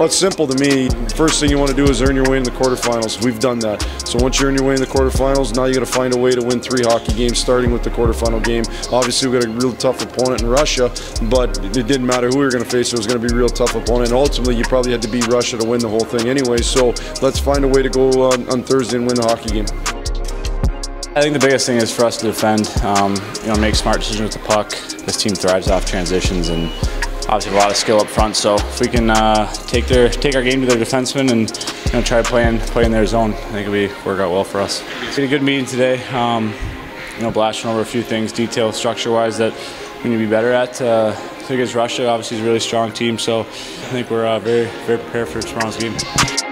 Well, it's simple to me. First thing you want to do is earn your way in the quarterfinals. We've done that. So once you earn your way in the quarterfinals, now you got to find a way to win three hockey games, starting with the quarterfinal game. Obviously, we got a real tough opponent in Russia, but it didn't matter who we were going to face. It was going to be a real tough opponent. And ultimately, you probably had to beat Russia to win the whole thing anyway. So let's find a way to go on, on Thursday and win the hockey game. I think the biggest thing is for us to defend, um, you know, make smart decisions with the puck. This team thrives off transitions and obviously a lot of skill up front. So if we can uh, take their take our game to their defensemen and you know try playing play in their zone, I think it'll be work out well for us. It's been a good meeting today. Um, you know, blasting over a few things, detail, structure-wise, that we need to be better at. Uh, against Russia, obviously, is a really strong team. So I think we're uh, very very prepared for tomorrow's game.